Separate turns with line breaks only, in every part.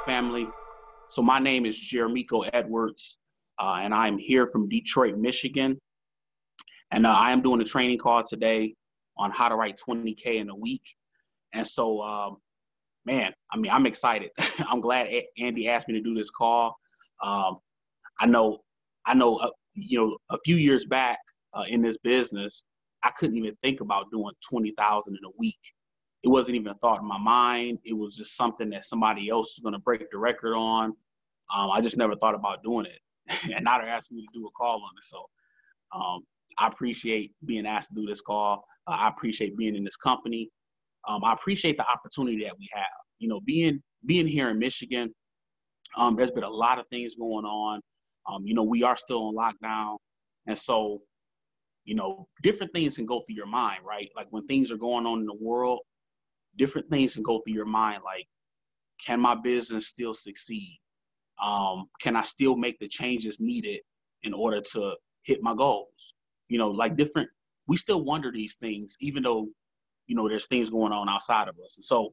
Family. So my name is Jeremeko Edwards, uh, and I'm here from Detroit, Michigan. And uh, I am doing a training call today on how to write 20K in a week. And so, um, man, I mean, I'm excited. I'm glad a- Andy asked me to do this call. Um, I know, I know, uh, you know, a few years back uh, in this business, I couldn't even think about doing 20,000 in a week it wasn't even a thought in my mind. It was just something that somebody else was going to break the record on. Um, I just never thought about doing it. and now they're asking me to do a call on it. So um, I appreciate being asked to do this call. Uh, I appreciate being in this company. Um, I appreciate the opportunity that we have. You know, being being here in Michigan, um, there's been a lot of things going on. Um, you know, we are still on lockdown, and so you know, different things can go through your mind, right? Like when things are going on in the world, different things can go through your mind like can my business still succeed? Um, can i still make the changes needed in order to hit my goals? You know like different we still wonder these things even though you know there's things going on outside of us. And so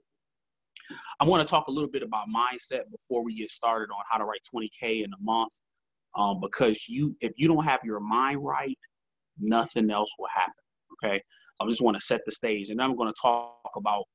i want to talk a little bit about mindset before we get started on how to write 20k in a month. Um, because you if you don't have your mind right nothing else will happen okay? I just want to set the stage and i'm going to talk about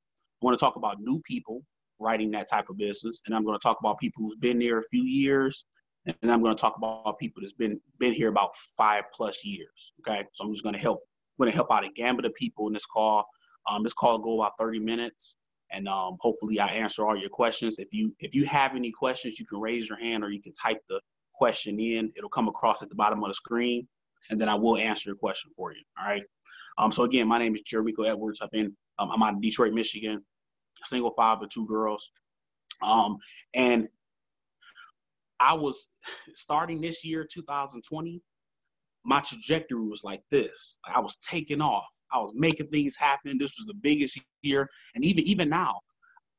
want to talk about new people writing that type of business, and I'm going to talk about people who's been there a few years, and I'm going to talk about people that's been been here about five plus years. Okay, so I'm just going to help. Going to help out a gambit of people in this call. Um, this call will go about 30 minutes, and um, hopefully I answer all your questions. If you if you have any questions, you can raise your hand or you can type the question in. It'll come across at the bottom of the screen, and then I will answer your question for you. All right. Um, so again, my name is Jeremeko Edwards. I've been um, I'm out of Detroit, Michigan, single father, two girls. Um, and I was starting this year, 2020, my trajectory was like this. I was taking off. I was making things happen. This was the biggest year. And even even now,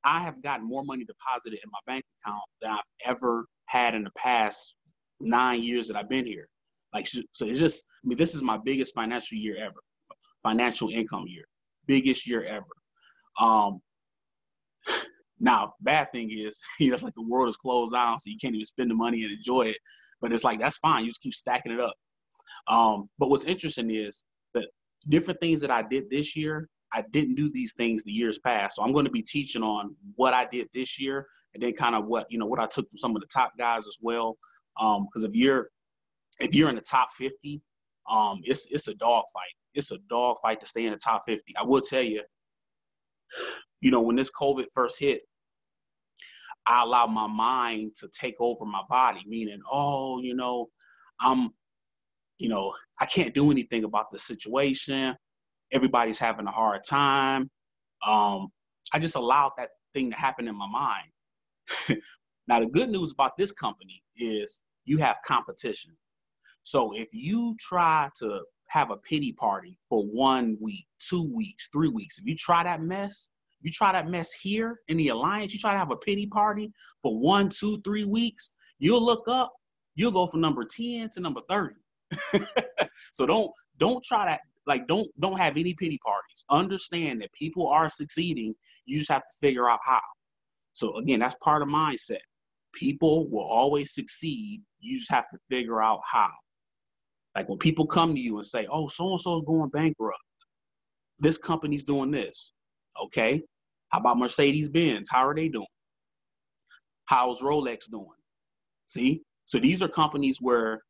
I have gotten more money deposited in my bank account than I've ever had in the past nine years that I've been here. Like so it's just I mean, this is my biggest financial year ever. Financial income year biggest year ever. Um, now, bad thing is, you know, it's like the world is closed down, so you can't even spend the money and enjoy it. But it's like that's fine. You just keep stacking it up. Um, but what's interesting is that different things that I did this year, I didn't do these things the years past. So I'm going to be teaching on what I did this year, and then kind of what you know what I took from some of the top guys as well. Because um, if you're if you're in the top 50, um, it's it's a dog fight it's a dog fight to stay in the top 50. I will tell you, you know, when this COVID first hit, I allowed my mind to take over my body, meaning, oh, you know, I'm, you know, I can't do anything about the situation. Everybody's having a hard time. Um, I just allowed that thing to happen in my mind. now, the good news about this company is you have competition. So if you try to have a pity party for one week, two weeks, three weeks. If you try that mess, you try that mess here in the alliance, you try to have a pity party for one, two, three weeks, you'll look up, you'll go from number 10 to number 30. so don't don't try that like don't don't have any pity parties. Understand that people are succeeding. You just have to figure out how. So again, that's part of mindset. People will always succeed. You just have to figure out how. Like when people come to you and say, "Oh, so and so is going bankrupt. This company's doing this." Okay. How about Mercedes Benz? How are they doing? How's Rolex doing? See? So these are companies where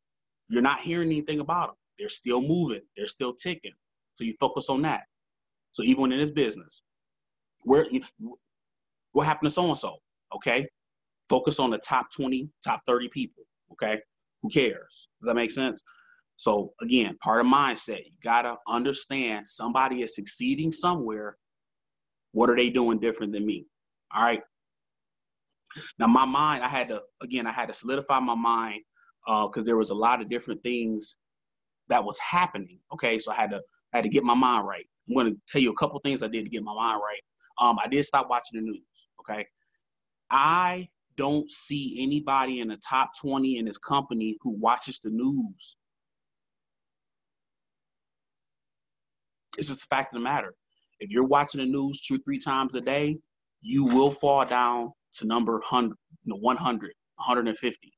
you're not hearing anything about them. They're still moving. They're still ticking. So you focus on that. So even in this business, where what happened to so and so? Okay, focus on the top 20, top 30 people. Okay, who cares? Does that make sense? So again, part of mindset, you gotta understand somebody is succeeding somewhere. What are they doing different than me? All right. Now my mind, I had to again, I had to solidify my mind because uh, there was a lot of different things that was happening. Okay, so I had to I had to get my mind right. I'm going to tell you a couple things I did to get my mind right. Um, I did stop watching the news. Okay, I don't see anybody in the top 20 in this company who watches the news It's just a fact of the matter. If you're watching the news two, three times a day, you will fall down to number 100, you know, 100, 150.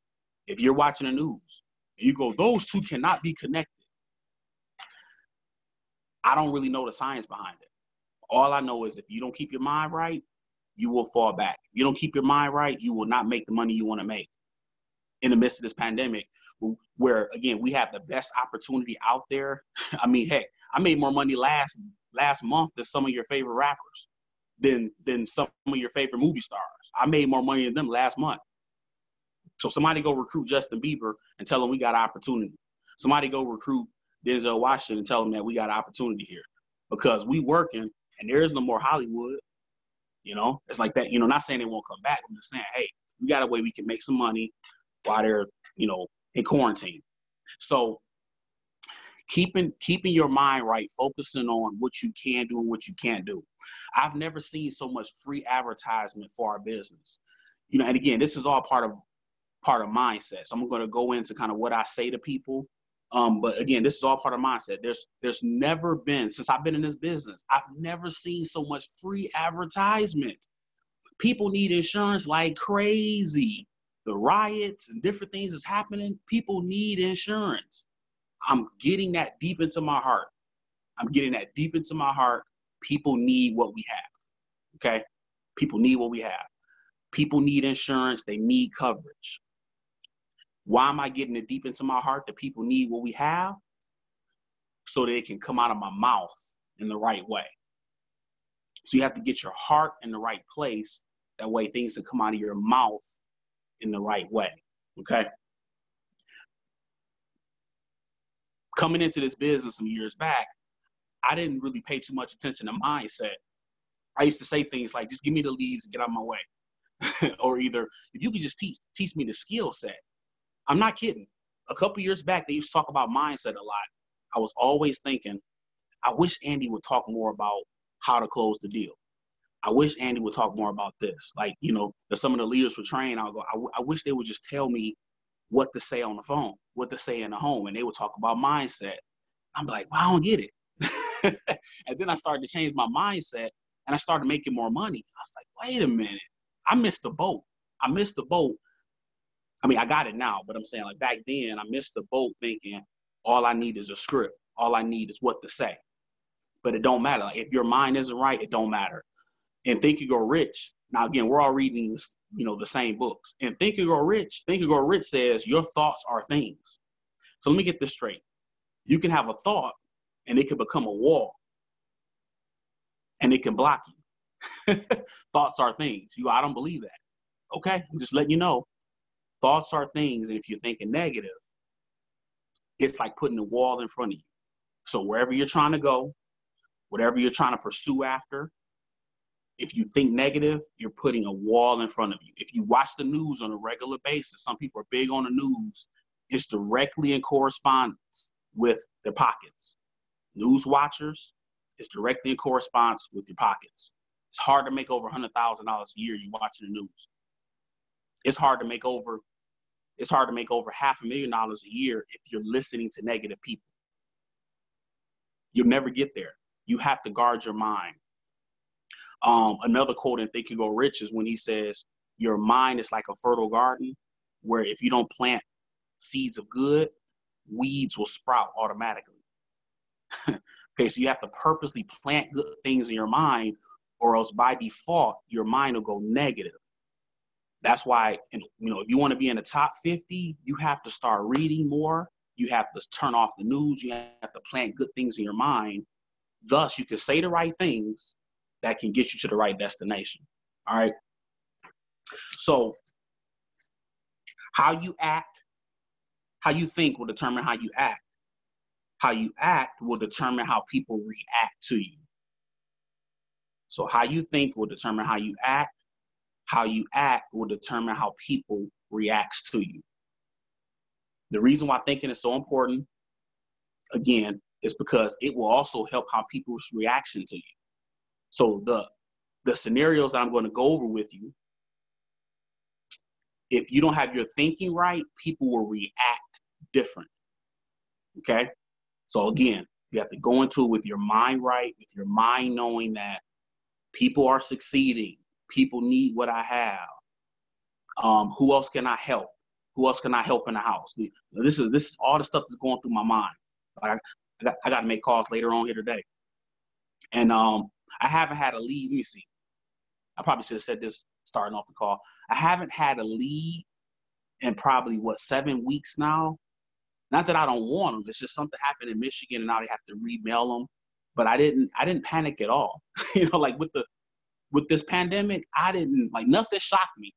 If you're watching the news, and you go, those two cannot be connected. I don't really know the science behind it. All I know is if you don't keep your mind right, you will fall back. If you don't keep your mind right, you will not make the money you want to make in the midst of this pandemic, where again we have the best opportunity out there. I mean, heck, I made more money last last month than some of your favorite rappers, than than some of your favorite movie stars. I made more money than them last month. So somebody go recruit Justin Bieber and tell him we got opportunity. Somebody go recruit Denzel Washington and tell him that we got opportunity here because we working and there is no more Hollywood. You know, it's like that. You know, not saying they won't come back. I'm just saying, hey, we got a way we can make some money while they're, you know, in quarantine. So keeping keeping your mind right, focusing on what you can do and what you can't do. I've never seen so much free advertisement for our business. You know, and again, this is all part of part of mindset. So I'm going to go into kind of what I say to people. Um, but again, this is all part of mindset. There's there's never been since I've been in this business, I've never seen so much free advertisement. People need insurance like crazy. The riots and different things is happening. People need insurance. I'm getting that deep into my heart. I'm getting that deep into my heart. People need what we have. Okay? People need what we have. People need insurance. They need coverage. Why am I getting it deep into my heart that people need what we have? So that it can come out of my mouth in the right way. So you have to get your heart in the right place. That way things can come out of your mouth in the right way. Okay. Coming into this business some years back, I didn't really pay too much attention to mindset. I used to say things like, just give me the leads and get out of my way. or either if you could just teach teach me the skill set, I'm not kidding. A couple years back, they used to talk about mindset a lot. I was always thinking, I wish Andy would talk more about how to close the deal. I wish Andy would talk more about this. Like, you know, some of the leaders were trained, I'll go, I, w- I wish they would just tell me what to say on the phone, what to say in the home, and they would talk about mindset. I'm like, well, I don't get it. and then I started to change my mindset and I started making more money. I was like, wait a minute, I missed the boat. I missed the boat I mean, I got it now, but I'm saying like back then I missed the boat thinking all I need is a script. All I need is what to say. But it don't matter. Like, if your mind isn't right, it don't matter. And Think and Grow Rich. Now again, we're all reading you know, the same books. And Think and Grow Rich, Think and Grow Rich says your thoughts are things. So let me get this straight. You can have a thought and it can become a wall. And it can block you. thoughts are things. You I don't believe that. Okay, I'm just letting you know Thoughts are things, and if you're thinking negative, it's like putting a wall in front of you. So wherever you're trying to go, whatever you're trying to pursue after, if you think negative, you're putting a wall in front of you. If you watch the news on a regular basis, some people are big on the news, it's directly in correspondence with their pockets. News watchers, it's directly in correspondence with your pockets. It's hard to make over $100,000 a year you watching the news. It's hard to make over it's hard to make over half a million dollars a year if you're listening to negative people. You'll never get there. You have to guard your mind. Um, another quote in Think and Grow Rich is when he says, Your mind is like a fertile garden where if you don't plant seeds of good, weeds will sprout automatically. okay, so you have to purposely plant good things in your mind, or else by default, your mind will go negative. That's why, you know, if you want to be in the top 50, you have to start reading more. You have to turn off the news. You have to plant good things in your mind. Thus, you can say the right things that can get you to the right destination. All right. So, how you act, how you think will determine how you act. How you act will determine how people react to you. So, how you think will determine how you act how you act will determine how people reacts to you. The reason why thinking is so important, again, is because it will also help how people's reaction to you. So the the scenarios that I'm going to go over with you, if you don't have your thinking right, people will react different. Okay? So again, you have to go into it with your mind right, with your mind knowing that people are succeeding, people need what I have. Um, who else can I help? Who else can I help in the house? This is this is all the stuff that's going through my mind. Like I got, I got to make calls later on here today, and um, I haven't had a lead. Let me see. I probably should have said this starting off the call. I haven't had a lead in probably what seven weeks now. Not that I don't want them. It's just something happened in Michigan, and now they have to remail them. But I didn't. I didn't panic at all. you know, like with the with this pandemic, I didn't like nothing shocked me.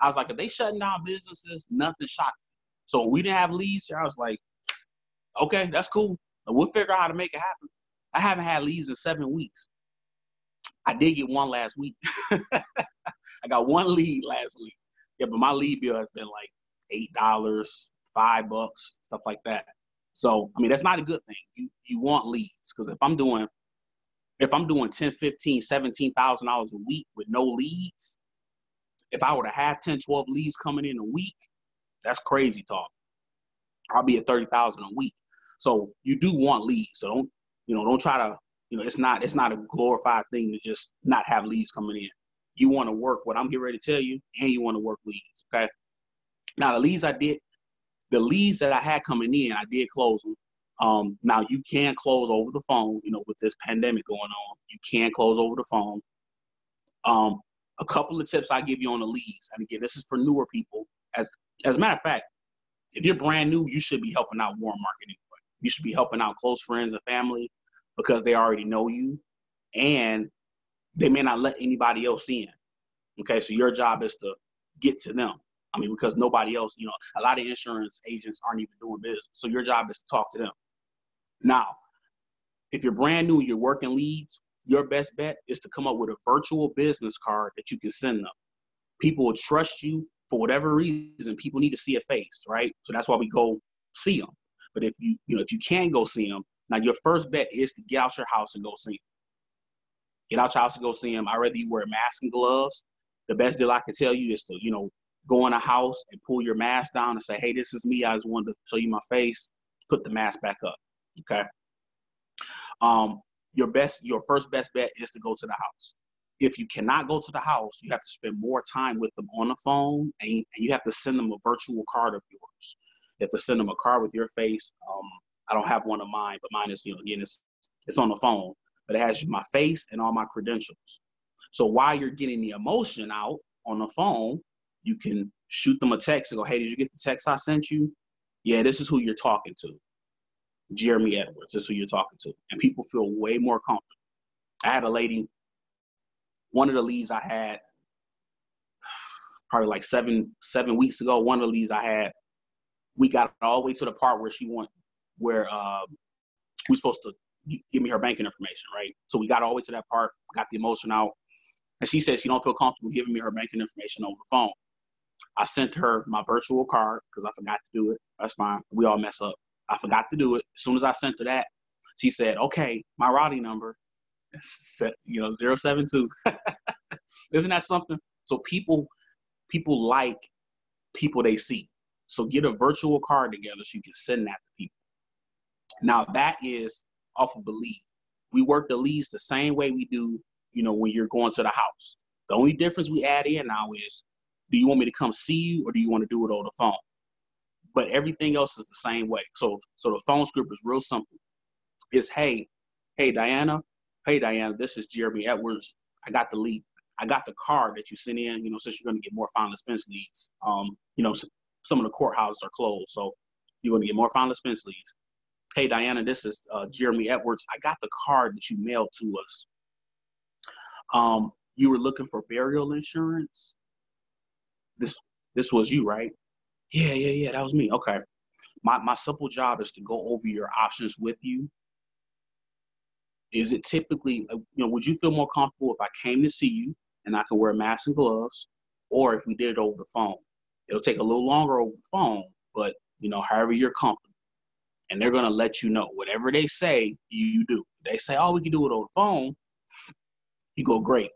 I was like, if they shutting down businesses, nothing shocked me. So we didn't have leads here. I was like, okay, that's cool. We'll figure out how to make it happen. I haven't had leads in seven weeks. I did get one last week. I got one lead last week. Yeah, but my lead bill has been like eight dollars, five bucks, stuff like that. So I mean that's not a good thing. You you want leads because if I'm doing if I'm doing 10, 15, 17,000 dollars a week with no leads, if I were to have 10, 12 leads coming in a week, that's crazy talk. I'll be at 30,000 a week. So you do want leads. So don't, you know, don't try to, you know, it's not, it's not a glorified thing to just not have leads coming in. You want to work what I'm getting ready to tell you, and you want to work leads. Okay. Now the leads I did, the leads that I had coming in, I did close them. Um, now you can close over the phone. You know, with this pandemic going on, you can close over the phone. Um, a couple of tips I give you on the leads, and again, this is for newer people. As as a matter of fact, if you're brand new, you should be helping out warm marketing. You should be helping out close friends and family because they already know you and they may not let anybody else in. Okay, so your job is to get to them. I mean, because nobody else, you know, a lot of insurance agents aren't even doing business. So your job is to talk to them. Now, if you're brand new, you're working leads, your best bet is to come up with a virtual business card that you can send them. People will trust you for whatever reason. People need to see a face, right? So that's why we go see them. But if you, you know, if you can go see them, now your first bet is to get out your house and go see them. Get out your house and go see him. I rather you wear a mask and gloves. The best deal I can tell you is to, you know, go in a house and pull your mask down and say, "Hey, this is me. I just wanted to show you my face." Put the mask back up. Okay. Um, your best, your first best bet is to go to the house. If you cannot go to the house, you have to spend more time with them on the phone, and you, and you have to send them a virtual card of yours. You have to send them a card with your face. Um, I don't have one of mine, but mine is, you know, again, it's it's on the phone, but it has my face and all my credentials. So while you're getting the emotion out on the phone, you can shoot them a text and go, "Hey, did you get the text I sent you? Yeah, this is who you're talking to. Jeremy Edwards. This is who you're talking to." And people feel way more comfortable. I had a lady, one of the leads I had, probably like seven seven weeks ago. One of the leads I had we got all the way to the part where she went, where uh, we supposed to give me her banking information, right? So we got all the way to that part, got the emotion out, and she said she don't feel comfortable giving me her banking information over the phone. I sent her my virtual card because I forgot to do it. That's fine. We all mess up. I forgot to do it. As soon as I sent her that, she said, "Okay, my routing number, set, you know, 072. Isn't that something? So people, people like people they see. So get a virtual card together so you can send that to people. Now that is off of the lead. We work the leads the same way we do, you know, when you're going to the house. The only difference we add in now is do you want me to come see you or do you want to do it on the phone? But everything else is the same way. So so the phone script is real simple. It's hey, hey Diana, hey Diana, this is Jeremy Edwards. I got the lead. I got the card that you sent in, you know, since you're gonna get more final expense leads. Um, you know, some of the courthouses are closed. So you're going to get more final expense leads. Hey, Diana, this is uh, Jeremy Edwards. I got the card that you mailed to us. Um, you were looking for burial insurance. This this was you, right? Yeah, yeah, yeah. That was me. Okay. My my simple job is to go over your options with you. Is it typically, uh, you know, would you feel more comfortable if I came to see you and I can wear a mask and gloves, or if we did it over the phone? It'll take a little longer over the phone, but you know, however you're comfortable. And they're gonna let you know. Whatever they say, you do. They say, oh, we can do it on the phone. You go, great.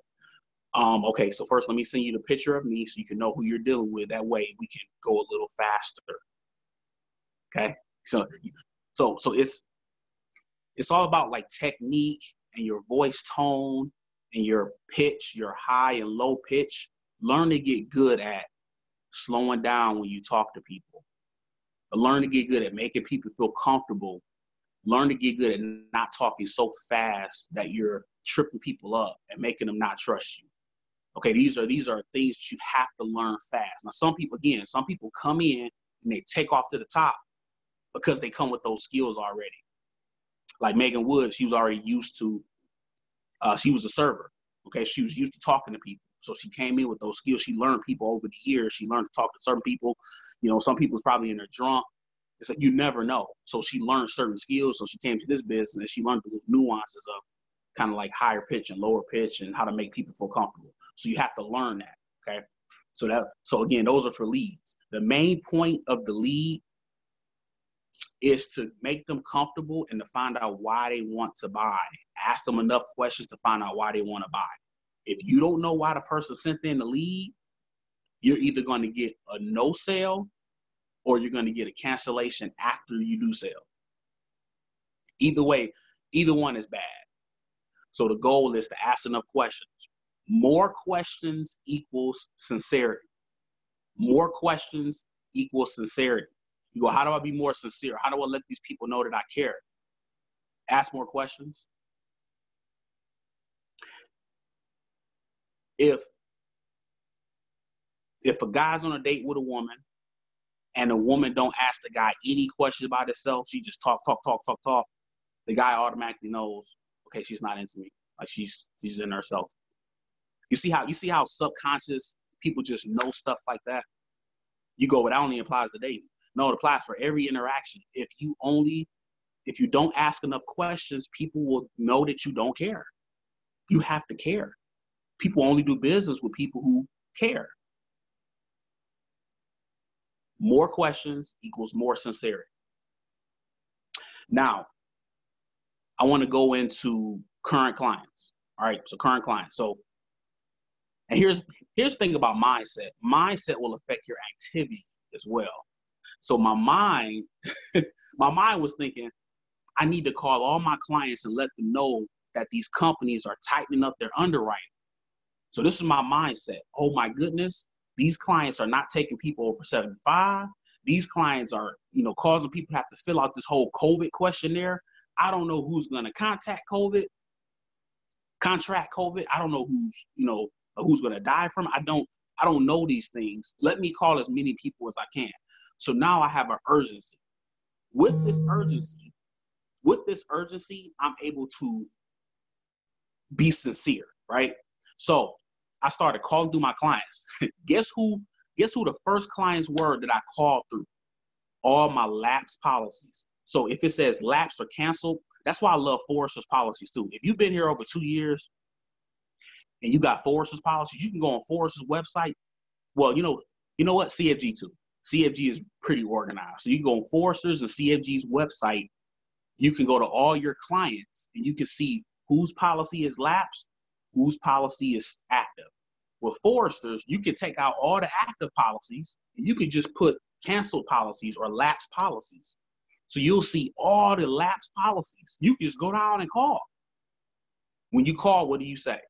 Um, okay, so first let me send you the picture of me so you can know who you're dealing with. That way we can go a little faster. Okay. So so so it's it's all about like technique and your voice tone and your pitch, your high and low pitch. Learn to get good at slowing down when you talk to people. Learn to get good at making people feel comfortable. Learn to get good at not talking so fast that you're tripping people up and making them not trust you. Okay, these are these are things that you have to learn fast. Now, some people again, some people come in and they take off to the top because they come with those skills already. Like Megan Wood, she was already used to. Uh, she was a server. Okay, she was used to talking to people, so she came in with those skills. She learned people over the years. She learned to talk to certain people. You know, some people's probably in their drunk. It's like you never know. So she learned certain skills. So she came to this business and she learned the nuances of kind of like higher pitch and lower pitch and how to make people feel comfortable. So you have to learn that. Okay. So that so again, those are for leads. The main point of the lead is to make them comfortable and to find out why they want to buy. Ask them enough questions to find out why they want to buy. If you don't know why the person sent in the lead, you're either going to get a no sale or you're going to get a cancellation after you do sell. Either way, either one is bad. So the goal is to ask enough questions. More questions equals sincerity. More questions equals sincerity. You go, how do I be more sincere? How do I let these people know that I care? Ask more questions. If if a guy's on a date with a woman and the woman don't ask the guy any questions about herself, she just talk, talk, talk, talk, talk, the guy automatically knows, okay, she's not into me. Like she's she's in herself. You see how you see how subconscious people just know stuff like that. You go, it only applies to dating. No, it applies for every interaction. If you only if you don't ask enough questions, people will know that you don't care. You have to care. People only do business with people who care. More questions equals more sincerity. Now, I want to go into current clients. All right, so current clients. So and here's here's the thing about mindset. Mindset will affect your activity as well. So my mind, my mind was thinking, I need to call all my clients and let them know that these companies are tightening up their underwriting. So this is my mindset. Oh my goodness, these clients are not taking people over 75. These clients are, you know, causing people to have to fill out this whole COVID questionnaire. I don't know who's going to contact COVID, contract COVID. I don't know who's, you know, who's going to die from. I don't I don't know these things. Let me call as many people as I can. So now I have an urgency. With this urgency, with this urgency, I'm able to be sincere, right? So I started calling through my clients. guess who? Guess who the first clients were that I called through? All my lapse policies. So if it says lapse or canceled, that's why I love Foresters policies too. If you've been here over two years, and you got Foresters policies, you can go on Foresters website. Well, you know, you know what? CFG too. CFG is pretty organized. So you can go on Foresters and CFG's website. You can go to all your clients and you can see whose policy is lapsed, whose policy is active. With foresters, you can take out all the active policies and you can just put canceled policies or lapsed policies. So you'll see all the lapsed policies. You just go down and call. When you call, what do you say?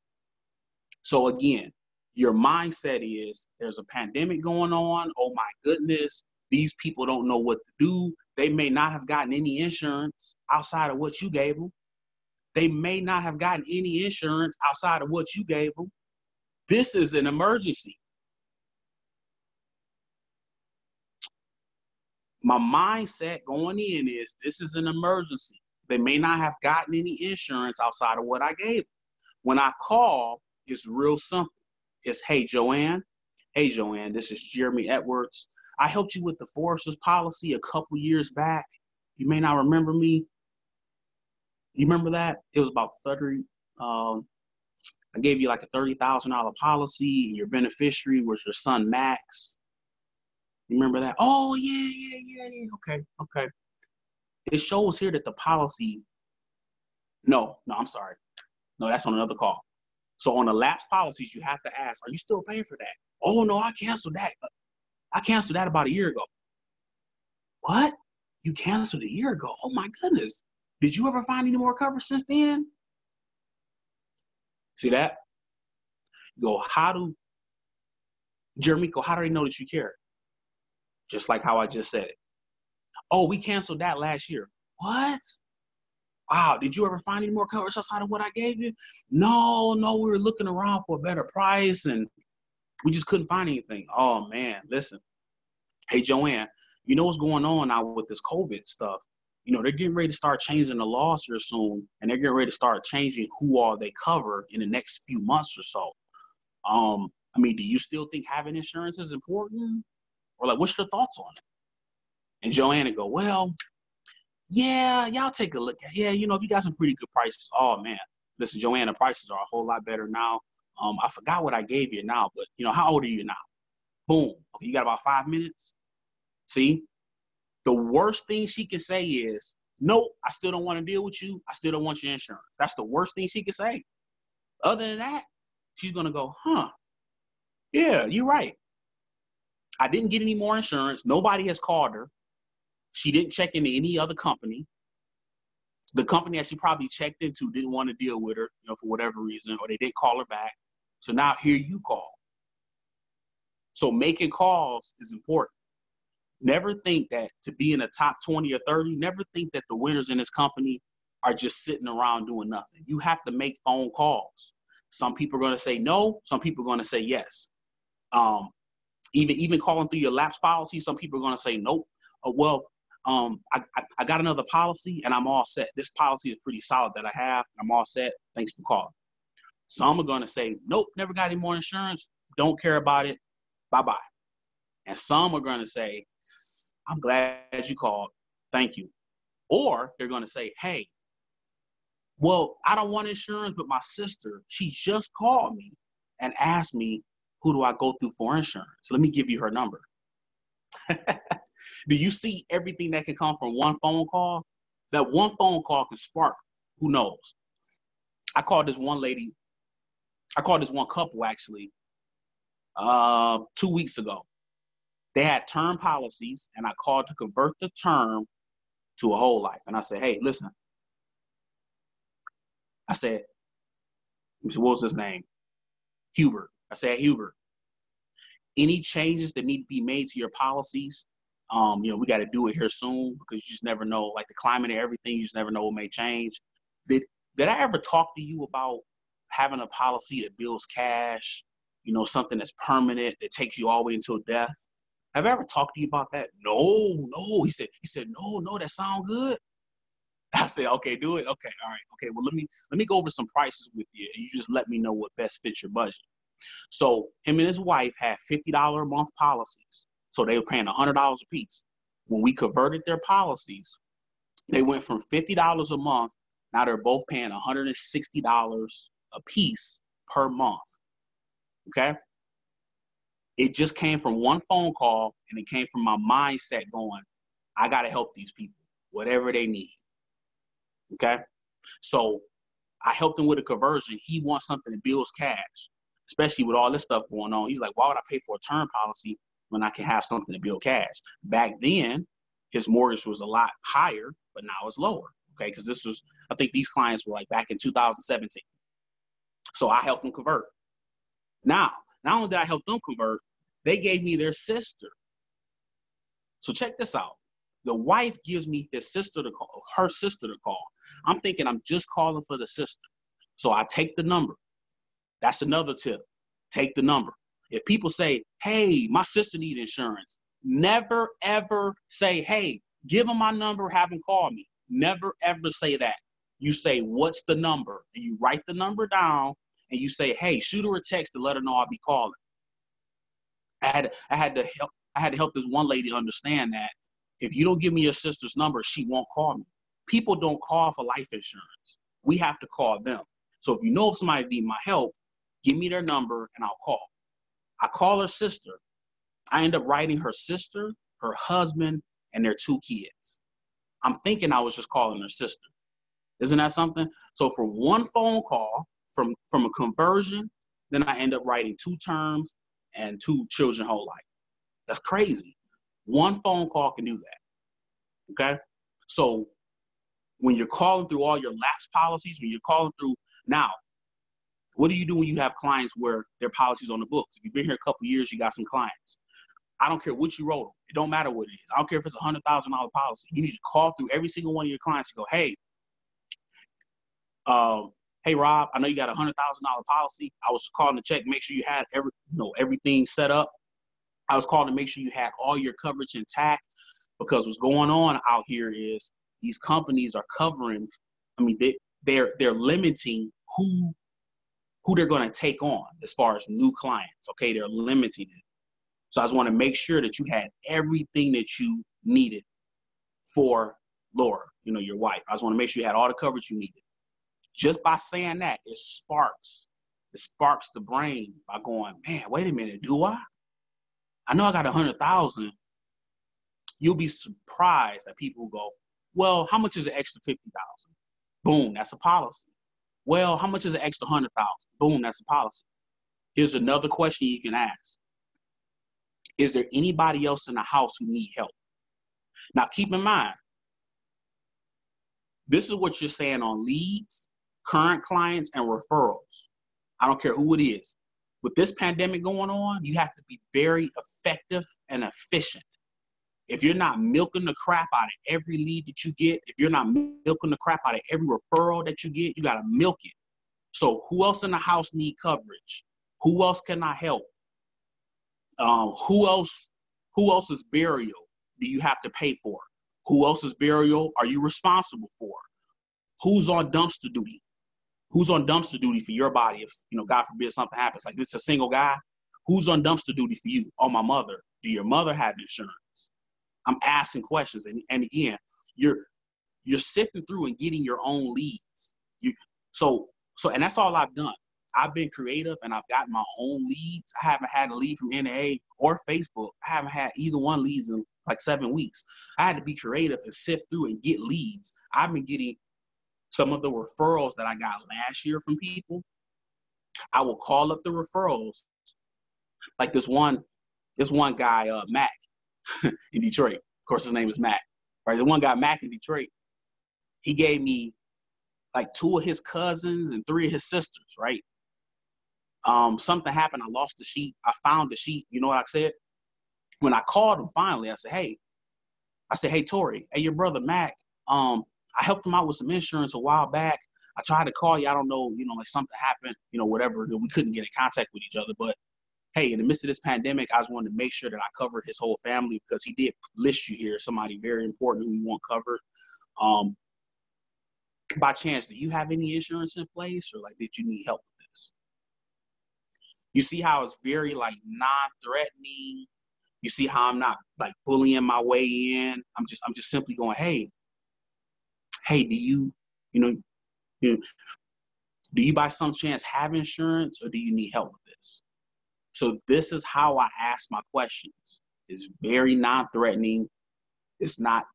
So again, your mindset is there's a pandemic going on. Oh my goodness, these people don't know what to do. They may not have gotten any insurance outside of what you gave them. They may not have gotten any insurance outside of what you gave them. This is an emergency. My mindset going in is this is an emergency. They may not have gotten any insurance outside of what I gave them. When I call, it's real simple. It's hey Joanne, hey Joanne, this is Jeremy Edwards. I helped you with the Foresters policy a couple years back. You may not remember me. You remember that? It was about 30. Um, I gave you like a thirty thousand dollar policy. And your beneficiary was your son Max. You remember that? Oh yeah, yeah, yeah, yeah. Okay, okay. It shows here that the policy. No, no, I'm sorry. No, that's on another call. So on the lapse policies, you have to ask, are you still paying for that? Oh no, I canceled that. I canceled that about a year ago. What? You canceled a year ago? Oh my goodness. Did you ever find any more coverage since then? See that? You go, how do Jeremeko, how do they know that you care? Just like how I just said it. Oh, we canceled that last year. What? Wow, did you ever find any more coverage outside of what I gave you? No, no, we were looking around for a better price and we just couldn't find anything. Oh man, listen. Hey Joanne, you know what's going on now with this COVID stuff? You know, they're getting ready to start changing the laws here soon, and they're getting ready to start changing who all they cover in the next few months or so. Um, I mean, do you still think having insurance is important? Or like what's your thoughts on it? And Joanna go, Well, yeah, y'all take a look at yeah, you know, if you got some pretty good prices. Oh man, listen, Joanna, prices are a whole lot better now. Um, I forgot what I gave you now, but you know, how old are you now? Boom. Okay, you got about five minutes. See, the worst thing she can say is, "Nope, I still don't want to deal with you. I still don't want your insurance." That's the worst thing she can say. Other than that, she's gonna go, "Huh? Yeah, you're right. I didn't get any more insurance. Nobody has called her. She didn't check into any other company the company that she probably checked into didn't want to deal with her, you know, for whatever reason, or they didn't call her back. So now here you call. So making calls is important. Never think that to be in the top 20 or 30, never think that the winners in this company are just sitting around doing nothing. You have to make phone calls. Some people are going to say no, some people are going to say yes. Um, even even calling through your lapse policy, some people are going to say nope. Uh, well, um, I, I, I, got another policy and I'm all set. This policy is pretty solid that I have. I'm all set. Thanks for calling. Some are going to say, nope, never got any more insurance. Don't care about it. Bye bye. And some are going to say, I'm glad you called. Thank you. Or they're going to say, hey, well, I don't want insurance, but my sister, she just called me and asked me, who do I go through for insurance? Let me give you her number. Do you see everything that can come from one phone call? That one phone call can spark. Who knows? I called this one lady. I called this one couple actually. Uh, two weeks ago. They had term policies, and I called to convert the term to a whole life. And I said, "Hey, listen." I said, "What was his name?" Hubert. I said, "Hubert, any changes that need to be made to your policies, um, you know, we got to do it here soon because you just never know, like the climate and everything, you just never know what may change. Did did I ever talk to you about having a policy that builds cash? You know, something that's permanent that takes you all the way until death. Have I ever talked to you about that? No, no. He said, he said, no, no, that sound good. I said, okay, do it. Okay, all right. Okay, well, let me let me go over some prices with you, and you just let me know what best fits your budget. So him and his wife had fifty dollar a month policies. So they were paying $100 a piece. When we converted their policies, they went from $50 a month. Now they're both paying $160 a piece per month. Okay? It just came from one phone call and it came from my mindset going, I got to help these people, whatever they need. Okay? So I helped him with a conversion. He wants something that builds cash, especially with all this stuff going on. He's like, why would I pay for a term policy when I can have something to build cash. Back then, his mortgage was a lot higher, but now it's lower. Okay, because this was, I think these clients were like back in 2017. So I helped him convert. Now, not only did I help them convert, they gave me their sister. So check this out. The wife gives me his sister to call, her sister to call. I'm thinking I'm just calling for the sister. So I take the number. That's another tip. Take the number. If people say, hey, my sister need insurance, never ever say, hey, give them my number, have them call me. Never ever say that. You say, what's the number? And you write the number down and you say, hey, shoot her a text to let her know I'll be calling. I had, I had to help I had to help this one lady understand that if you don't give me your sister's number, she won't call me. People don't call for life insurance. We have to call them. So if you know if somebody need my help, give me their number and I'll call. I call her sister. I end up writing her sister, her husband, and their two kids. I'm thinking I was just calling her sister. Isn't that something? So for one phone call from from a conversion, then I end up writing two terms and two children whole life. That's crazy. One phone call can do that. Okay? So when you're calling through all your lapse policies, when you're calling through now, What do you do when you have clients where their policies on the books? If you've been here a couple years, you got some clients. I don't care what you wrote them. It don't matter what it is. I don't care if it's a hundred thousand dollar policy. You need to call through every single one of your clients and go, hey, um, hey Rob, I know you got a hundred thousand dollar policy. I was calling to check, make sure you had every, you know, everything set up. I was calling to make sure you had all your coverage intact because what's going on out here is these companies are covering. I mean, they they're they're limiting who who they're going to take on as far as new clients. Okay, they're limiting it. So I just want to make sure that you had everything that you needed for Laura, you know, your wife. I just want to make sure you had all the coverage you needed. Just by saying that, it sparks. It sparks the brain by going, man, wait a minute, do I? I know I got a hundred thousand. You'll be surprised that people go, well, how much is an extra fifty thousand? Boom, that's a policy. Well, how much is an extra hundred thousand? Boom, that's a policy. Here's another question you can ask. Is there anybody else in the house who need help? Now keep in mind, this is what you're saying on leads, current clients, and referrals. I don't care who it is. With this pandemic going on, you have to be very effective and efficient. If you're not milking the crap out of every lead that you get, if you're not milking the crap out of every referral that you get, you got to milk it. So who else in the house need coverage? Who else can I help? Um, who else? Who else's burial do you have to pay for? Who else's burial are you responsible for? Who's on dumpster duty? Who's on dumpster duty for your body if you know God forbid something happens? Like is a single guy. Who's on dumpster duty for you? Oh, my mother. Do your mother have insurance? I'm asking questions, and, and again, you're you're sifting through and getting your own leads. You so so, and that's all I've done. I've been creative and I've gotten my own leads. I haven't had a lead from NAA or Facebook. I haven't had either one leads in like seven weeks. I had to be creative and sift through and get leads. I've been getting some of the referrals that I got last year from people. I will call up the referrals. Like this one, this one guy, uh, Mac, in Detroit. Of course, his name is Mac. Right, the one guy, Mac in Detroit. He gave me like two of his cousins and three of his sisters. Right, um, something happened. I lost the sheet. I found the sheet. You know what I said? When I called him finally, I said, "Hey," I said, "Hey, Tori, hey, your brother Mac. Um, I helped him out with some insurance a while back. I tried to call you. I don't know, you know, like something happened, you know, whatever. that We couldn't get in contact with each other. But hey, in the midst of this pandemic, I just wanted to make sure that I covered his whole family because he did list you here, somebody very important who we want covered. Um, by chance, do you have any insurance in place, or like, did you need help with this? you see how it's very like non-threatening. You see how I'm not like bullying my way in. I'm just I'm just simply going, hey, hey, do you, you know, you know, do you by some chance have insurance or do you need help with this? So this is how I ask my questions. It's very non-threatening. It's not,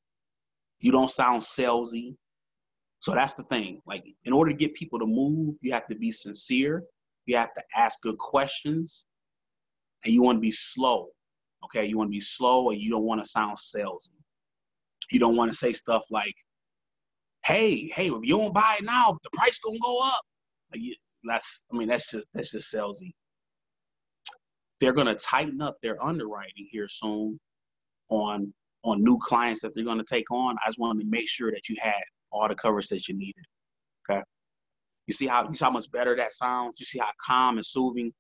you don't sound salesy. So that's the thing. Like in order to get people to move, you have to be sincere you have to ask good questions and you want to be slow. Okay, you want to be slow and you don't want to sound salesy. You don't want to say stuff like, "Hey, hey, if you don't buy it now, the price gonna go up." Like, that's, I mean, that's just that's just salesy. They're gonna tighten up their underwriting here soon on on new clients that they're gonna take on. I just wanted to make sure that you had all the coverage that you needed. Okay. You see how you see how much better that sounds. You see how calm and soothing.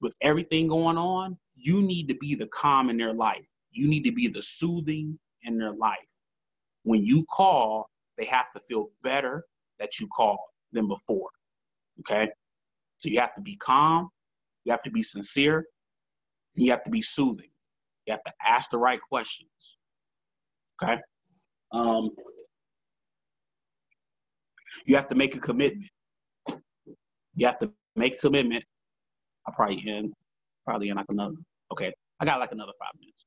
With everything going on, you need to be the calm in their life. You need to be the soothing in their life. When you call, they have to feel better that you called than before. Okay? So you have to be calm, you have to be sincere, you have to be soothing. You have to ask the right questions. Okay? Um, you have to make a commitment. You have to make a commitment. I'll probably end, probably in like another, okay, I got like another five minutes.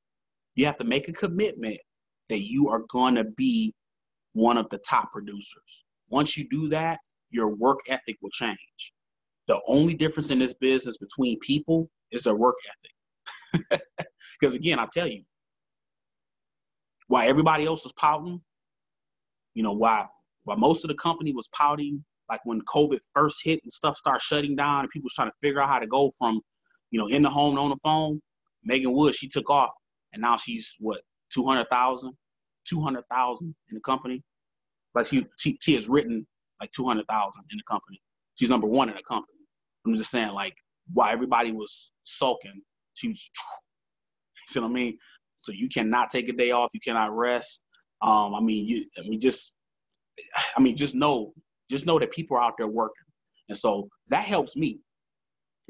You have to make a commitment that you are going to be one of the top producers. Once you do that, your work ethic will change. The only difference in this business between people is their work ethic. Because again, I tell you, why everybody else was pouting, you know, why why most of the company was pouting like when COVID first hit and stuff started shutting down and people was trying to figure out how to go from, you know, in the home on the phone. Megan Wood, she took off and now she's what, 200,000, 200,000 in the company. Like she, she, she has written like 200,000 in the company. She's number one in the company. I'm just saying like why everybody was sulking, she was, you see what I mean? So you cannot take a day off. You cannot rest. Um, I mean, you, I mean, just, I mean, just know, just know that people are out there working, and so that helps me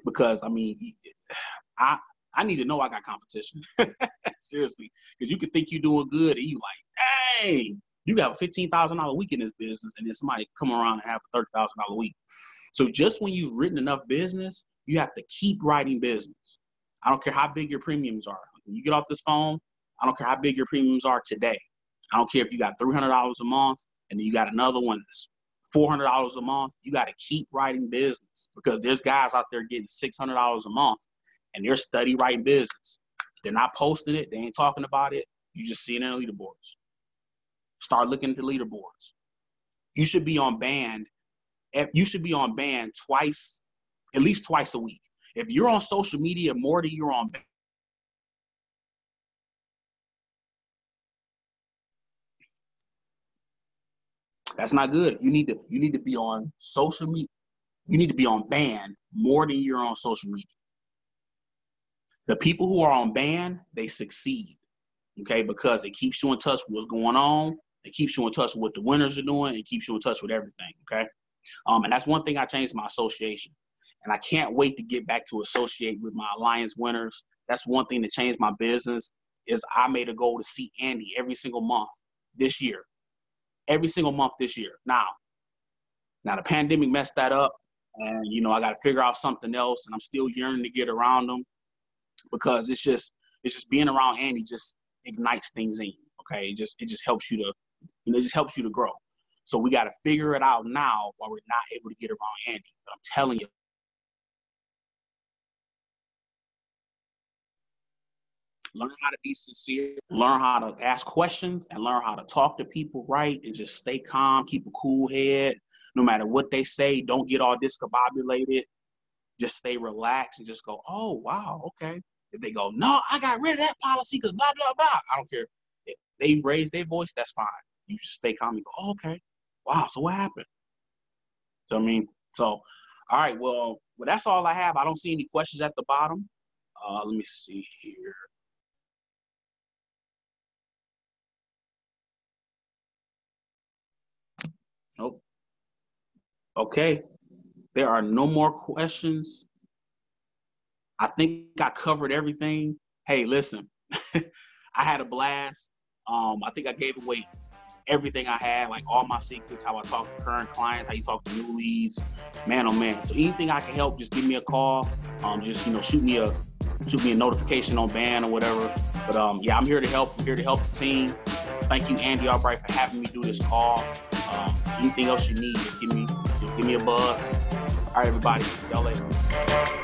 because I mean, I I need to know I got competition. Seriously, because you could think you're doing good, and you like, hey, you got a fifteen thousand dollar week in this business, and then somebody come around and have a thirty thousand dollar week. So just when you've written enough business, you have to keep writing business. I don't care how big your premiums are. When you get off this phone, I don't care how big your premiums are today. I don't care if you got $300 a month and you got another one that's $400 a month. You got to keep writing business because there's guys out there getting $600 a month and they're study writing business. They're not posting it. They ain't talking about it. You just see it in the leaderboards. Start looking at the leaderboards. You should be on band. You should be on band twice, at least twice a week. If you're on social media more than you're on band, That's not good. You need to you need to be on social media. You need to be on band more than you're on social media. The people who are on band, they succeed. Okay, because it keeps you in touch with what's going on. It keeps you in touch with what the winners are doing. It keeps you in touch with everything. Okay. Um, and that's one thing I changed my association. And I can't wait to get back to associate with my alliance winners. That's one thing that changed my business is I made a goal to see Andy every single month this year every single month this year. Now, now the pandemic messed that up, and you know I got to figure out something else, and I'm still yearning to get around them because it's just it's just being around Andy just ignites things in you. Okay, it just it just helps you to you know it just helps you to grow. So we got to figure it out now while we're not able to get around Andy. But I'm telling you, learn how to be sincere, learn how to ask questions, and learn how to talk to people right and just stay calm, keep a cool head. No matter what they say, don't get all discombobulated. Just stay relaxed and just go, oh, wow, okay. If they go, no, I got rid of that policy because blah, blah, blah. I don't care. If they raise their voice, that's fine. You just stay calm and go, oh, okay. Wow, so what happened? So, I mean, so, all right, well, well, that's all I have. I don't see any questions at the bottom. Uh, let me see here. Nope. Okay. There are no more questions. I think I covered everything. Hey, listen, I had a blast. Um, I think I gave away everything I had, like all my secrets, how I talk to current clients, how you talk to new leads, man, oh man. So anything I can help, just give me a call. Um, just you know, shoot me a shoot me a notification on band or whatever. But um, yeah, I'm here to help. I'm here to help the team. Thank you, Andy Albright, for having me do this call. Um, anything else you need, just give me, just give me a buzz. All right, everybody. See y'all later.